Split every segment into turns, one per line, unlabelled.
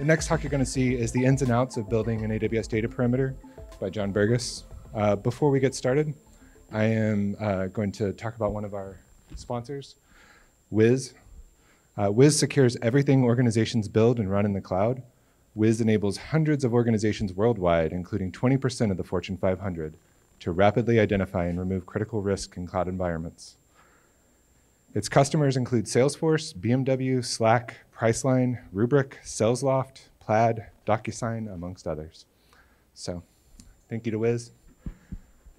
The next talk you're going to see is the ins and outs of building an AWS data perimeter by John Burgess. Uh, before we get started, I am uh, going to talk about one of our sponsors, Wiz. Uh, Wiz secures everything organizations build and run in the cloud. Wiz enables hundreds of organizations worldwide, including 20% of the Fortune 500, to rapidly identify and remove critical risk in cloud environments. Its customers include Salesforce, BMW, Slack, Priceline, Rubrik, Salesloft, Plaid, DocuSign, amongst others. So, thank you to Wiz.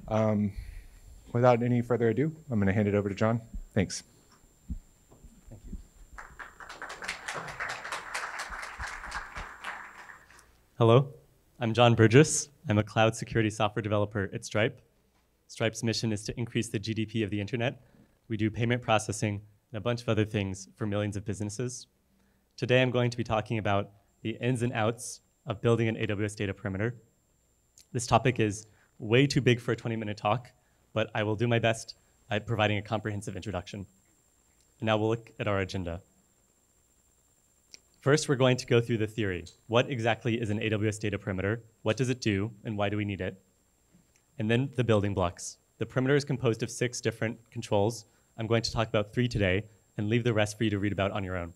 Um, without any further ado, I'm going to hand it over to John. Thanks.
Thank you. Hello, I'm John Burgess. I'm a cloud security software developer at Stripe. Stripe's mission is to increase the GDP of the internet we do payment processing and a bunch of other things for millions of businesses. Today I'm going to be talking about the ins and outs of building an AWS data perimeter. This topic is way too big for a 20 minute talk, but I will do my best at providing a comprehensive introduction. And now we'll look at our agenda. First, we're going to go through the theory. What exactly is an AWS data perimeter? What does it do, and why do we need it? And then the building blocks. The perimeter is composed of six different controls I'm going to talk about three today and leave the rest for you to read about on your own.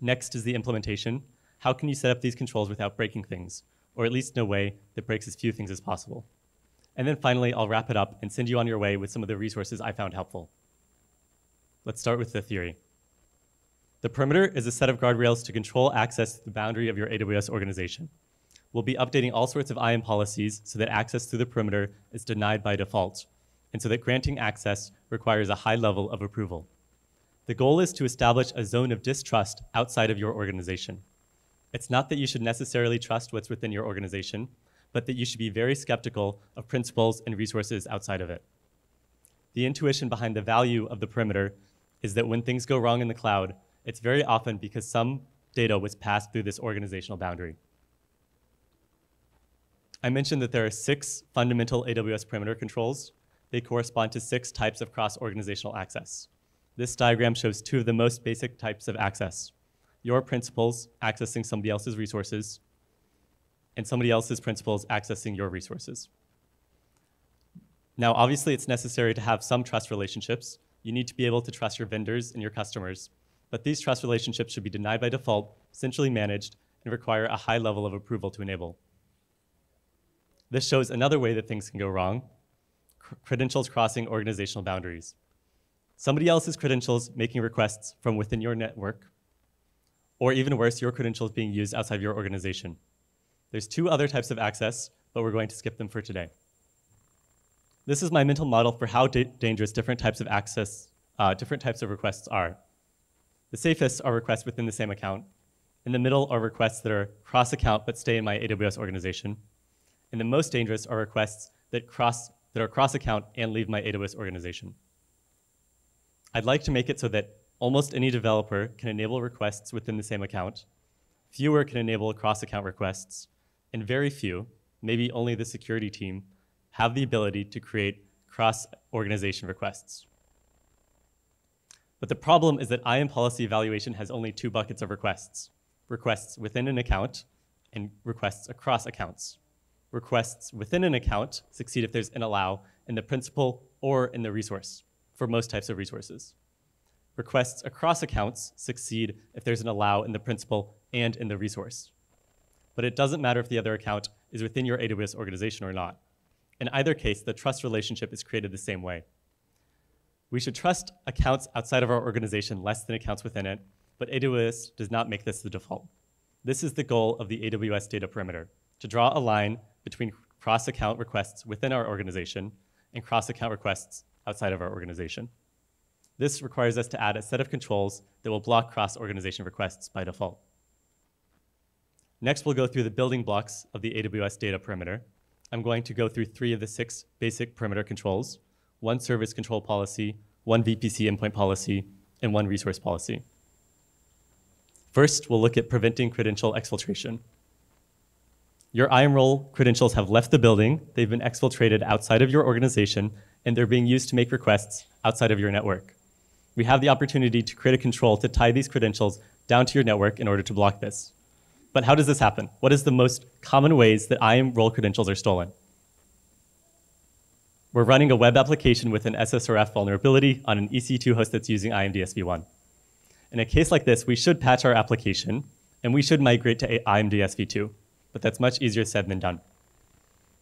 Next is the implementation. How can you set up these controls without breaking things, or at least in a way that breaks as few things as possible? And then finally, I'll wrap it up and send you on your way with some of the resources I found helpful. Let's start with the theory. The perimeter is a set of guardrails to control access to the boundary of your AWS organization. We'll be updating all sorts of IAM policies so that access through the perimeter is denied by default, and so that granting access requires a high level of approval. The goal is to establish a zone of distrust outside of your organization. It's not that you should necessarily trust what's within your organization, but that you should be very skeptical of principals and resources outside of it. The intuition behind the value of the perimeter is that when things go wrong in the cloud, it's very often because some data was passed through this organizational boundary. I mentioned that there are six fundamental AWS perimeter controls they correspond to six types of cross-organizational access. This diagram shows two of the most basic types of access. Your principals accessing somebody else's resources, and somebody else's principals accessing your resources. Now, obviously, it's necessary to have some trust relationships. You need to be able to trust your vendors and your customers, but these trust relationships should be denied by default, centrally managed, and require a high level of approval to enable. This shows another way that things can go wrong, credentials crossing organizational boundaries. Somebody else's credentials making requests from within your network, or even worse, your credentials being used outside of your organization. There's two other types of access, but we're going to skip them for today. This is my mental model for how da dangerous different types of access, uh, different types of requests are. The safest are requests within the same account. In the middle are requests that are cross-account but stay in my AWS organization. And the most dangerous are requests that cross that are cross-account and leave my AWS organization. I'd like to make it so that almost any developer can enable requests within the same account, fewer can enable cross-account requests, and very few, maybe only the security team, have the ability to create cross-organization requests. But the problem is that IAM policy evaluation has only two buckets of requests, requests within an account and requests across accounts requests within an account succeed if there's an allow in the principal or in the resource for most types of resources. Requests across accounts succeed if there's an allow in the principal and in the resource. But it doesn't matter if the other account is within your AWS organization or not. In either case, the trust relationship is created the same way. We should trust accounts outside of our organization less than accounts within it, but AWS does not make this the default. This is the goal of the AWS data perimeter, to draw a line between cross-account requests within our organization and cross-account requests outside of our organization. This requires us to add a set of controls that will block cross-organization requests by default. Next, we'll go through the building blocks of the AWS data perimeter. I'm going to go through three of the six basic perimeter controls, one service control policy, one VPC endpoint policy, and one resource policy. First, we'll look at preventing credential exfiltration. Your IAM role credentials have left the building, they've been exfiltrated outside of your organization, and they're being used to make requests outside of your network. We have the opportunity to create a control to tie these credentials down to your network in order to block this. But how does this happen? What is the most common ways that IAM role credentials are stolen? We're running a web application with an SSRF vulnerability on an EC2 host that's using IMDS-v1. In a case like this, we should patch our application, and we should migrate to IMDS-v2, but that's much easier said than done.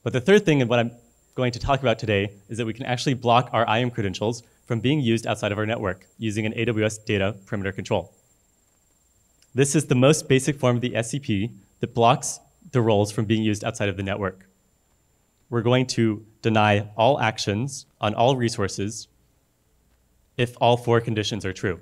But the third thing, and what I'm going to talk about today, is that we can actually block our IAM credentials from being used outside of our network using an AWS data perimeter control. This is the most basic form of the SCP that blocks the roles from being used outside of the network. We're going to deny all actions on all resources if all four conditions are true.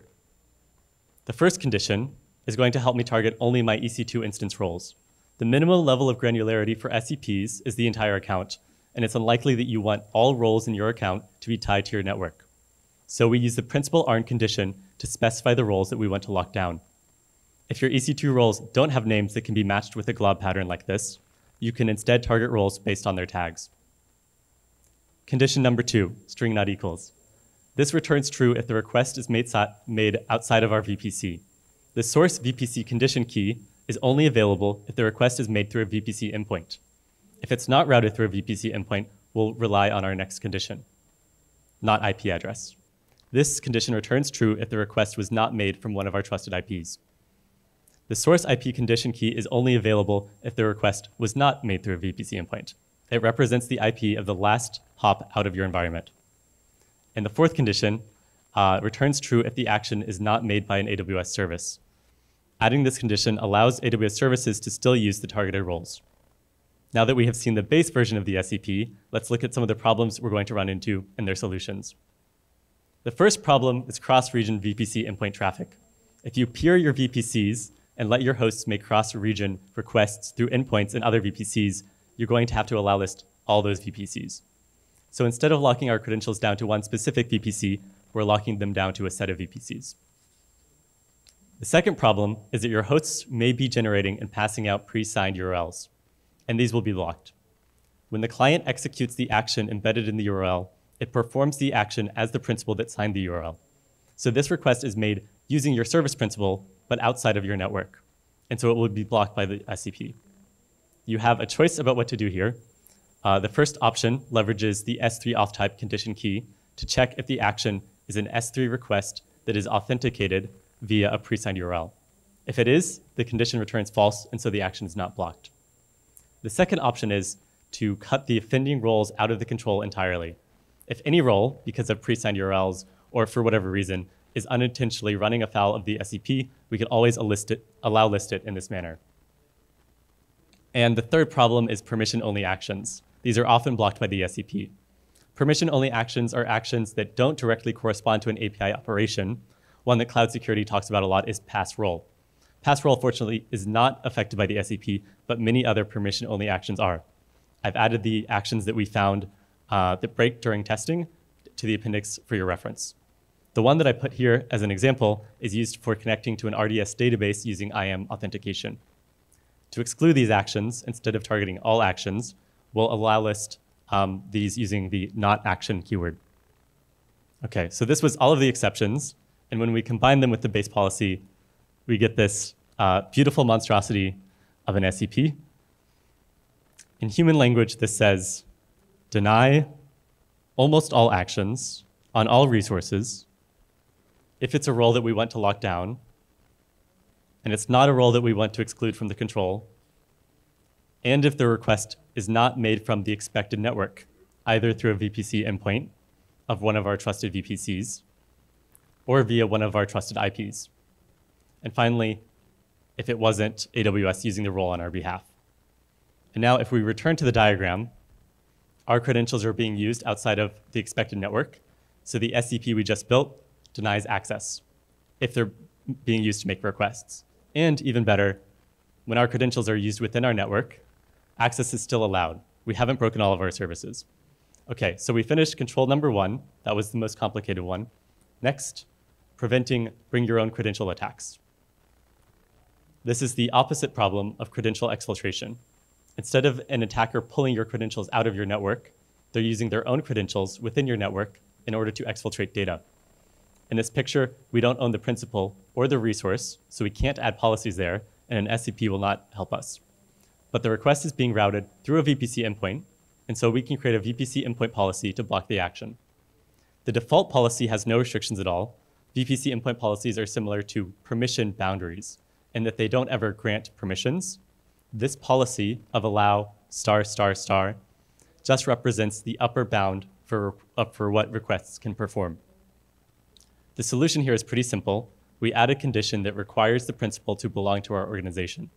The first condition is going to help me target only my EC2 instance roles. The minimum level of granularity for SCPs is the entire account, and it's unlikely that you want all roles in your account to be tied to your network. So we use the principal ARN condition to specify the roles that we want to lock down. If your EC2 roles don't have names that can be matched with a glob pattern like this, you can instead target roles based on their tags. Condition number two, string not equals. This returns true if the request is made, made outside of our VPC. The source VPC condition key is only available if the request is made through a VPC endpoint. If it's not routed through a VPC endpoint, we'll rely on our next condition, not IP address. This condition returns true if the request was not made from one of our trusted IPs. The source IP condition key is only available if the request was not made through a VPC endpoint. It represents the IP of the last hop out of your environment. And the fourth condition uh, returns true if the action is not made by an AWS service. Adding this condition allows AWS services to still use the targeted roles. Now that we have seen the base version of the SCP, let's look at some of the problems we're going to run into and their solutions. The first problem is cross-region VPC endpoint traffic. If you peer your VPCs and let your hosts make cross-region requests through endpoints and other VPCs, you're going to have to allow list all those VPCs. So instead of locking our credentials down to one specific VPC, we're locking them down to a set of VPCs. The second problem is that your hosts may be generating and passing out pre-signed URLs and these will be locked. When the client executes the action embedded in the URL, it performs the action as the principal that signed the URL. So this request is made using your service principal, but outside of your network. And so it will be blocked by the SCP. You have a choice about what to do here. Uh, the first option leverages the S3 auth type condition key to check if the action is an S3 request that is authenticated via a pre-signed URL. If it is, the condition returns false, and so the action is not blocked. The second option is to cut the offending roles out of the control entirely. If any role, because of pre-signed URLs or for whatever reason, is unintentionally running afoul of the SCP, we can always it, allow list it in this manner. And the third problem is permission-only actions. These are often blocked by the SCP. Permission-only actions are actions that don't directly correspond to an API operation. One that cloud security talks about a lot is pass role. Pass role, fortunately, is not affected by the SCP, but many other permission-only actions are. I've added the actions that we found uh, that break during testing to the appendix for your reference. The one that I put here as an example is used for connecting to an RDS database using IAM authentication. To exclude these actions, instead of targeting all actions, we'll allow list um, these using the not action keyword. Okay, so this was all of the exceptions. And when we combine them with the base policy, we get this uh, beautiful monstrosity of an SCP. In human language, this says deny almost all actions on all resources if it's a role that we want to lock down, and it's not a role that we want to exclude from the control, and if the request is not made from the expected network, either through a VPC endpoint of one of our trusted VPCs or via one of our trusted IPs. And finally, if it wasn't AWS using the role on our behalf. And now if we return to the diagram, our credentials are being used outside of the expected network. So the SCP we just built denies access if they're being used to make requests. And even better, when our credentials are used within our network, access is still allowed. We haven't broken all of our services. Okay, so we finished control number one. That was the most complicated one. Next, preventing bring your own credential attacks. This is the opposite problem of credential exfiltration. Instead of an attacker pulling your credentials out of your network, they're using their own credentials within your network in order to exfiltrate data. In this picture, we don't own the principal or the resource, so we can't add policies there, and an SCP will not help us. But the request is being routed through a VPC endpoint, and so we can create a VPC endpoint policy to block the action. The default policy has no restrictions at all. VPC endpoint policies are similar to permission boundaries in that they don't ever grant permissions. This policy of allow star star star just represents the upper bound for, uh, for what requests can perform. The solution here is pretty simple. We add a condition that requires the principal to belong to our organization.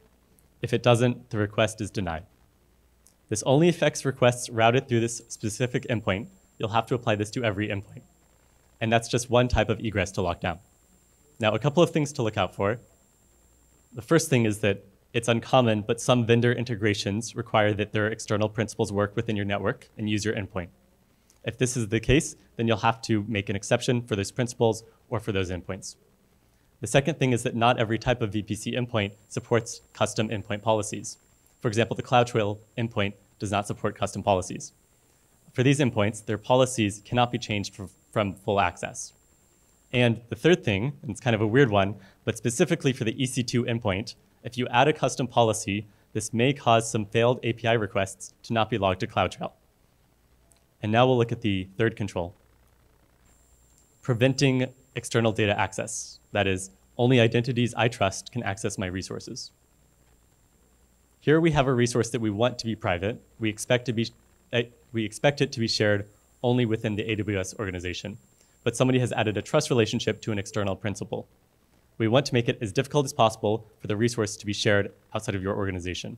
If it doesn't, the request is denied. This only affects requests routed through this specific endpoint. You'll have to apply this to every endpoint. And that's just one type of egress to lock down. Now, a couple of things to look out for. The first thing is that it's uncommon, but some vendor integrations require that their external principals work within your network and use your endpoint. If this is the case, then you'll have to make an exception for those principals or for those endpoints. The second thing is that not every type of VPC endpoint supports custom endpoint policies. For example, the CloudTrail endpoint does not support custom policies. For these endpoints, their policies cannot be changed from full access. And the third thing, and it's kind of a weird one, but specifically for the EC2 endpoint, if you add a custom policy, this may cause some failed API requests to not be logged to CloudTrail. And now we'll look at the third control, preventing external data access. That is, only identities I trust can access my resources. Here we have a resource that we want to be private. We expect, to be, uh, we expect it to be shared only within the AWS organization. But somebody has added a trust relationship to an external principal. We want to make it as difficult as possible for the resource to be shared outside of your organization.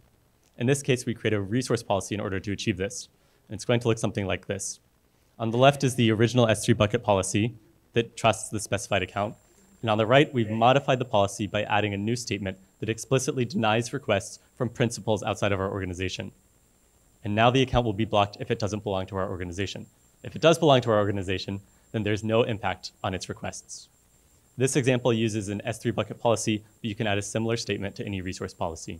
In this case, we create a resource policy in order to achieve this. And it's going to look something like this. On the left is the original S3 bucket policy that trusts the specified account. And on the right, we've modified the policy by adding a new statement that explicitly denies requests from principals outside of our organization. And now the account will be blocked if it doesn't belong to our organization. If it does belong to our organization, then there's no impact on its requests. This example uses an S3 bucket policy, but you can add a similar statement to any resource policy.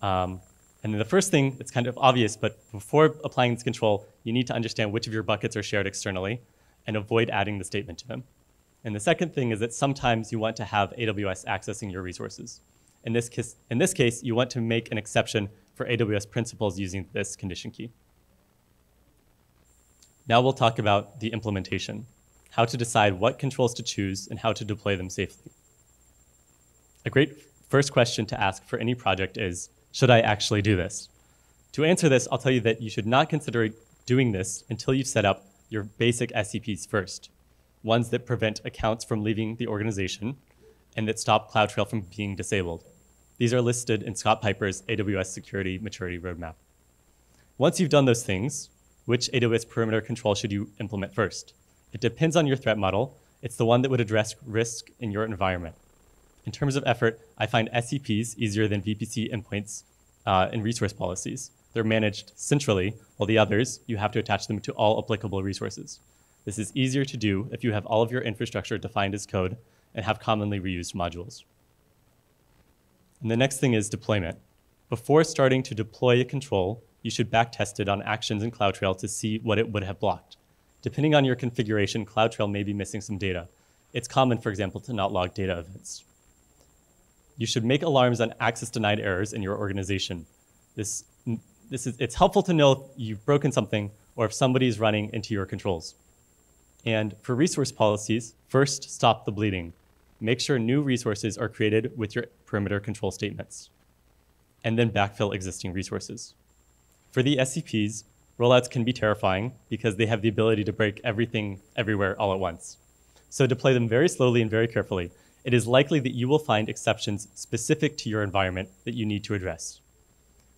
Um, and then the first thing, it's kind of obvious, but before applying this control, you need to understand which of your buckets are shared externally and avoid adding the statement to them. And the second thing is that sometimes you want to have AWS accessing your resources. In this, case, in this case, you want to make an exception for AWS principals using this condition key. Now we'll talk about the implementation, how to decide what controls to choose and how to deploy them safely. A great first question to ask for any project is, should I actually do this? To answer this, I'll tell you that you should not consider doing this until you've set up your basic SCPs first ones that prevent accounts from leaving the organization and that stop CloudTrail from being disabled. These are listed in Scott Piper's AWS Security Maturity Roadmap. Once you've done those things, which AWS perimeter control should you implement first? It depends on your threat model. It's the one that would address risk in your environment. In terms of effort, I find SCPs easier than VPC endpoints uh, and resource policies. They're managed centrally, while the others, you have to attach them to all applicable resources. This is easier to do if you have all of your infrastructure defined as code and have commonly reused modules. And the next thing is deployment. Before starting to deploy a control, you should backtest it on actions in CloudTrail to see what it would have blocked. Depending on your configuration, CloudTrail may be missing some data. It's common, for example, to not log data events. You should make alarms on access denied errors in your organization. This, this is, it's helpful to know if you've broken something or if somebody is running into your controls. And for resource policies, first stop the bleeding. Make sure new resources are created with your perimeter control statements. And then backfill existing resources. For the SCPs, rollouts can be terrifying because they have the ability to break everything everywhere all at once. So deploy them very slowly and very carefully. It is likely that you will find exceptions specific to your environment that you need to address.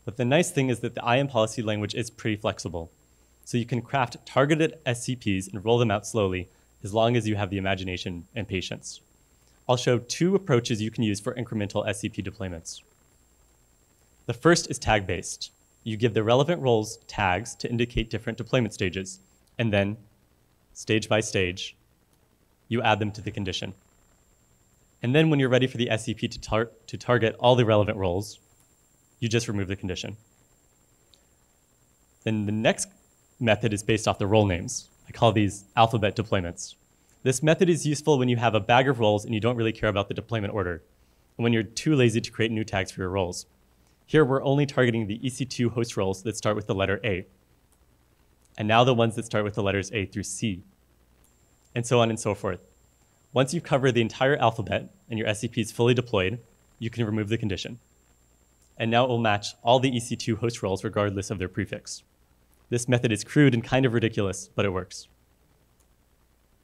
But the nice thing is that the IAM policy language is pretty flexible. So you can craft targeted SCPs and roll them out slowly as long as you have the imagination and patience. I'll show two approaches you can use for incremental SCP deployments. The first is tag-based. You give the relevant roles tags to indicate different deployment stages, and then, stage by stage, you add them to the condition. And then when you're ready for the SCP to, tar to target all the relevant roles, you just remove the condition. Then the next method is based off the role names. I call these alphabet deployments. This method is useful when you have a bag of roles and you don't really care about the deployment order. And when you're too lazy to create new tags for your roles. Here, we're only targeting the EC2 host roles that start with the letter A, and now the ones that start with the letters A through C, and so on and so forth. Once you've covered the entire alphabet and your SCP is fully deployed, you can remove the condition. And now it will match all the EC2 host roles regardless of their prefix. This method is crude and kind of ridiculous, but it works.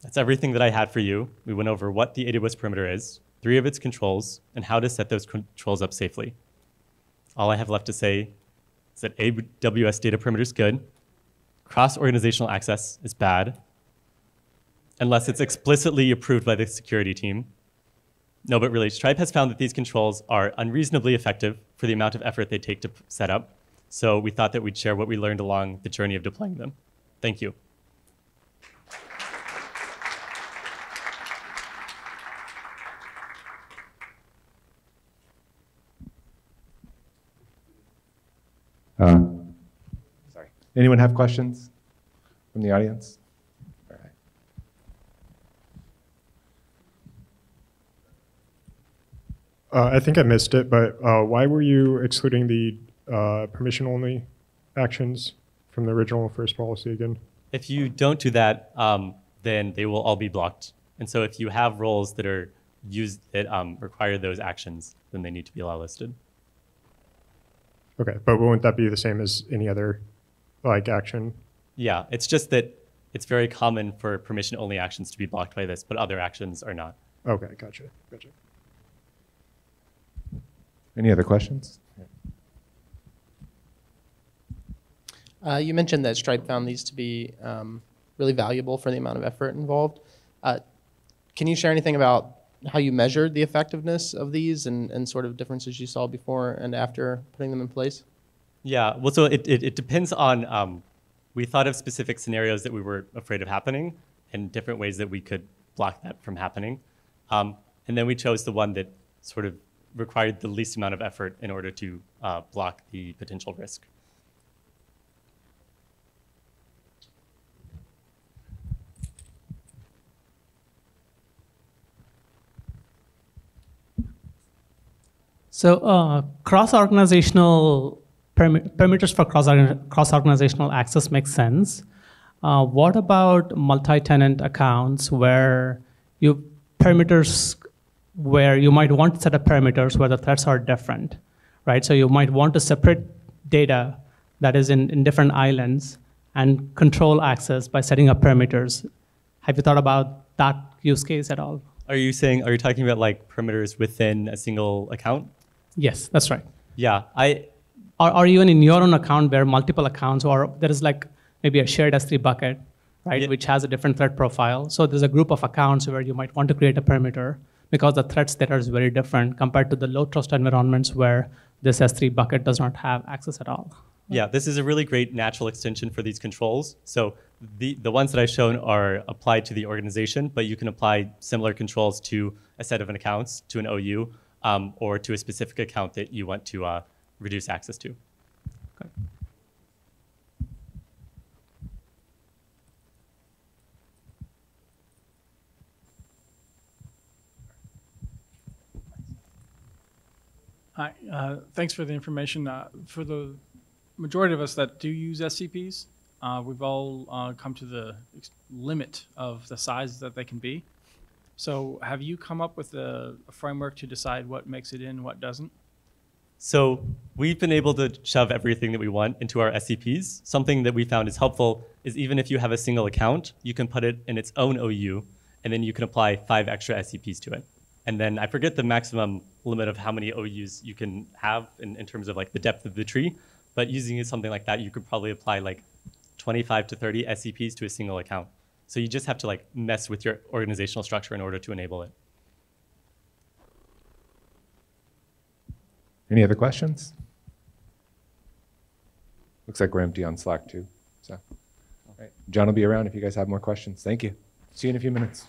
That's everything that I had for you. We went over what the AWS perimeter is, three of its controls, and how to set those controls up safely. All I have left to say is that AWS data perimeter is good, cross-organizational access is bad, unless it's explicitly approved by the security team. No, but really, Stripe has found that these controls are unreasonably effective for the amount of effort they take to set up. So we thought that we'd share what we learned along the journey of deploying them. Thank you.
Uh, sorry. Anyone have questions from the audience? All right.
Uh, I think I missed it, but uh, why were you excluding the uh, permission-only actions from the original first policy again?
If you don't do that, um, then they will all be blocked. And so if you have roles that are used that um, require those actions, then they need to be allow listed.
Okay, but won't that be the same as any other like action?
Yeah, it's just that it's very common for permission only actions to be blocked by this, but other actions are not.
Okay, gotcha, gotcha.
Any other questions?
Uh, you mentioned that Stripe found these to be um, really valuable for the amount of effort involved. Uh, can you share anything about how you measured the effectiveness of these and, and sort of differences you saw before and after putting them in place?
Yeah, well, so it, it, it depends on, um, we thought of specific scenarios that we were afraid of happening and different ways that we could block that from happening. Um, and then we chose the one that sort of required the least amount of effort in order to uh, block the potential risk.
So uh, cross-organizational parameters for cross- cross-organizational access makes sense. Uh, what about multi-tenant accounts where you parameters where you might want to set up parameters where the threats are different, right? So you might want to separate data that is in, in different islands and control access by setting up parameters. Have you thought about that use case at all?
Are you saying, are you talking about like perimeters within a single account?
Yes, that's right.
Yeah, I,
or, or even in your own account where multiple accounts or there is like maybe a shared S3 bucket, right,
Yeah.
which has a different threat profile. So there's a group of accounts where you might want to create a perimeter because the threats there is very different compared to the low trust environments where this S3 bucket does not have access at all.
Yeah, this is a really great natural extension for these controls. So the, the ones that I've shown are applied to the organization, but you can apply similar controls to a set of an accounts, to an OU, um, or to a specific account that you want to uh, reduce access to.
Hi, uh, thanks for the information. Uh, For the majority of us that do use SCPs, uh, we've all uh, come to the limit of the size that they can be. So have you come up with a a framework to decide what makes it in, what doesn't?
So we've been able to shove everything that we want into our SCPs. Something that we found is helpful is even if you have a single account, you can put it in its own OU, and then you can apply five extra SCPs to it. And then I forget the maximum limit of how many OUs you can have in, in terms of like the depth of the tree, but using something like that, you could probably apply like 25 to 30 SCPs to a single account. So you just have to like mess with your organizational structure in order to enable it.
Any other questions? Looks like we're empty on Slack too. So, all right. John will be around if you guys have more questions. Thank you. See you in a few minutes.